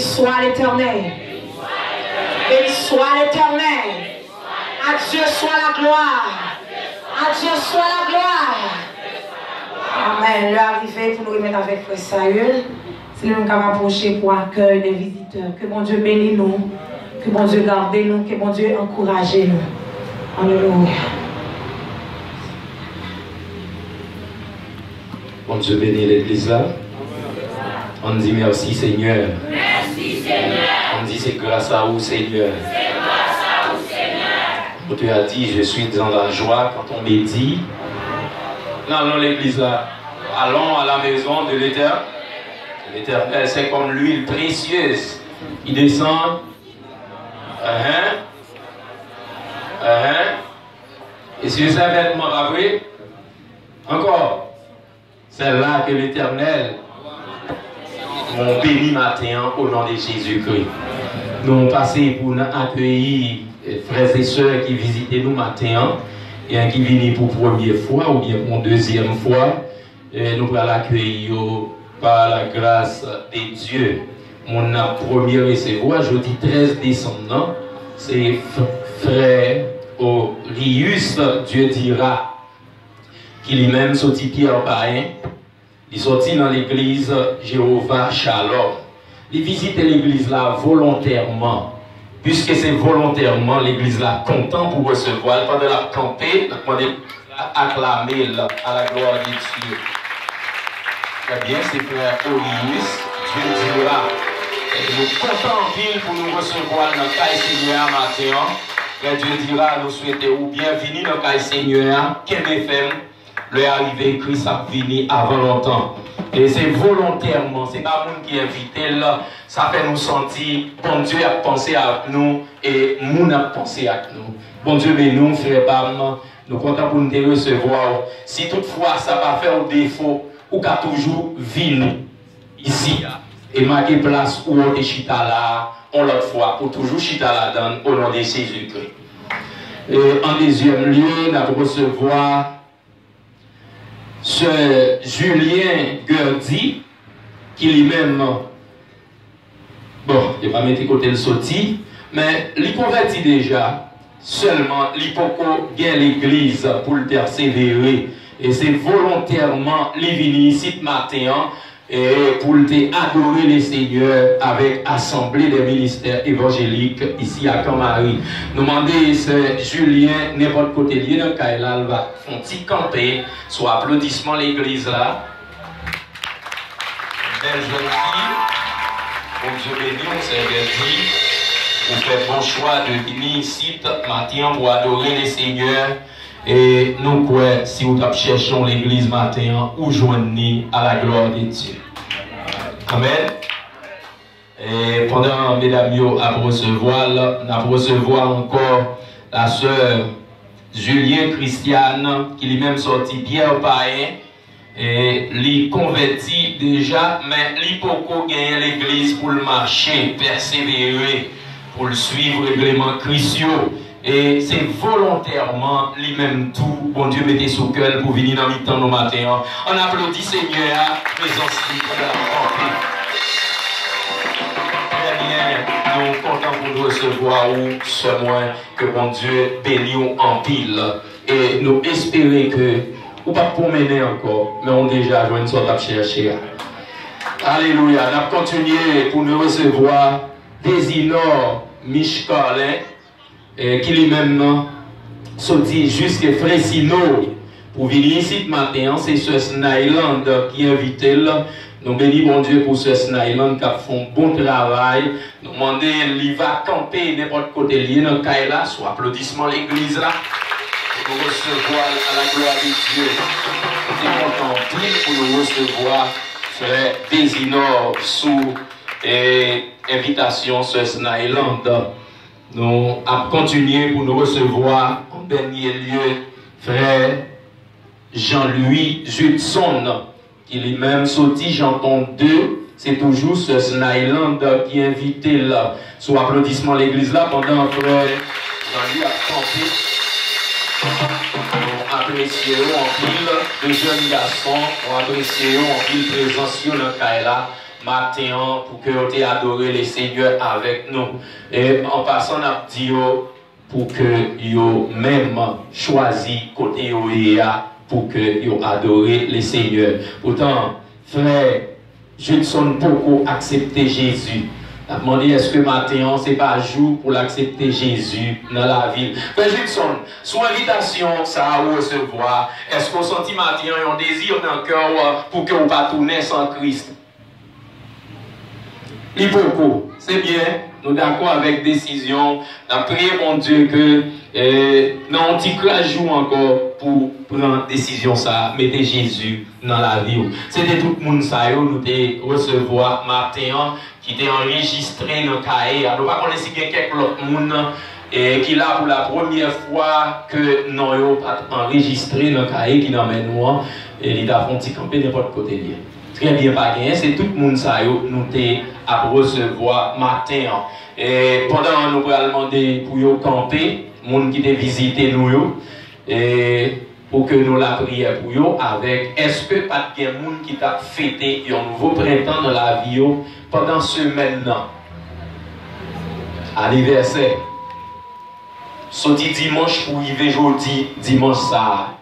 soit l'éternel. Béni soit l'éternel. À Dieu soit la gloire. À Dieu soit la gloire. Amen. Le arrivé pour nous remettre avec Frère Saül. C'est nous qui approcher pour accueillir des visiteurs. Que mon Dieu bénisse nous. Que mon Dieu garde nous. Que mon Dieu encourage nous. Alléluia. Bon Dieu bénit l'église là. On dit merci Seigneur. On dit c'est grâce à vous Seigneur. C'est grâce à vous Seigneur. On te a dit je suis dans la joie quand on me dit. Non, l'église là. Allons à la maison de l'éternel. L'éternel, c'est comme l'huile précieuse. Il descend. Uh-huh. Uh-huh. Et si vous savez vrai, encore. C'est là que l'éternel mon béni matin au nom de Jésus-Christ. Nous passé pour nous accueillir les frères et sœurs qui visitaient nous matin et qui viennent pour première fois ou bien pour deuxième fois. Et nous allons l'accueillir par la grâce de Dieu. Mon premier recevoir, jeudi 13 décembre, c'est frère Rius, Dieu dira, qui lui-même sorti Pierre Païen il sorti dans l'église Jéhovah Shalom. Il visite l'église là volontairement. Puisque c'est volontairement l'église là content pour recevoir. Pendant la camper, acclamer à la gloire de Dieu. Très bien, c'est frère Olius. Dieu dira. Nous comptons en ville pour nous recevoir dans le Seigneur matin. Frère Dieu dira, nous souhaitons bienvenue dans le Seigneur. Quel FM le arrivé Christ a fini avant longtemps. Et c'est volontairement, c'est pas monde qui invité là, ça fait nous sentir, bon Dieu a pensé à nous et nous a pensé à nous. Bon Dieu, mais nous, frère Bam, nous comptons pour nous recevoir. Si toutefois ça va faire au défaut, ou qu'à toujours venir ici et marquer place où on est chita là, on l'autre fois, pour toujours chita là dans au nom de Jésus-Christ. Et en deuxième lieu, nous recevoir ce Julien Gerdi, qui lui-même, bon, vais pas mettre côté le sorti, mais il converti déjà, seulement il peut l'église pour le persévérer. Et c'est volontairement, il ici et pour adorer le Seigneur avec assemblée des ministères évangéliques ici à Camari. Nous demandons ce Julien, n'importe côté lié dans Kaila, va font petit camper, soit applaudissement l'église là. Belle jeune fille, bon Dieu béni, on s'est Vous faites bon choix de venir ici matin pour adorer le Seigneur. Et nous, quoi, si vous cherchons l'église matin, ou joignez à la gloire de Dieu. Amen. Et pendant, mesdames, à recevoir, nous recevoir encore la sœur Julien Christiane, qui lui-même sorti Pierre Païen, et lui converti déjà, mais lui pour gagner l'église pour le marcher, persévérer, pour le suivre règlement Christian. Et c'est volontairement lui-même tout, bon Dieu mettez sous cœur pour venir dans le temps nos matins. On applaudit Seigneur, présence bien, nous contents pour nous recevoir ou ce moins que bon Dieu bénisse en pile. Et nous espérons que, ou pas pour mener encore, mais on déjà joué une sorte à chercher. Alléluia. On a continué pour nous recevoir Désinor Mishkalin qui lui-même sorti jusqu'à Fresino pour venir ici ce matin. C'est ce Snyland qui invite là. Nous bénissons mon Dieu pour ce Snyland qui a fait un bon travail. Nous demandons, il va camper n'importe côté lié dans là, soit applaudissement l'église là. Pour nous recevoir à la gloire de Dieu. Nous sommes pour nous recevoir, frère Désinor, sous invitation ce Snyland. Nous avons continué pour nous recevoir en dernier lieu frère Jean-Louis Judson, qui lui-même sorti, j'entends deux. C'est toujours ce Snyland qui est invité là, sous applaudissement l'église là, pendant frère Jean-Louis a chanté. Nous apprécions en pile de jeunes garçons, on apprécie en pile présence sur le là matin pour que vous adoré les seigneurs avec nous. Et en passant, on a dit pour que vous même choisi côté pour que vous adoré les seigneurs. Pourtant, frère, je ne sonne beaucoup accepter Jésus. Je demandé est-ce que matin, c'est pas jour pour l'accepter Jésus dans la ville? Frère Judson, sous invitation, ça à recevoir, est-ce qu'on sentit matin un désir dans le cœur pour que vous pas tourner sans Christ? C'est bien, nous d'accord avec décision, prier mon Dieu que eh, non, petit joue encore pour prendre décision ça, mettez Jésus dans la vie. C'était tout le monde ça, nous recevoir matin qui était enregistré dans le cahier. Nous ne pas si quelqu'un d'autre monde et qui là pour la première fois que nous n'avons pas enregistré dans le cahier qui nous amène nous et il a fait camper n'importe côté. Très bien pas c'est tout le monde ça nous à recevoir matin. Et pendant nous allons demander pour yo camper, monde qui te visité nous pour que nous la prière pour eux avec. Est-ce que pas de monde qui t'a fêté un nouveau printemps dans la vie pendant ce maintenant anniversaire. Sorti dimanche pour y jeudi dimanche ça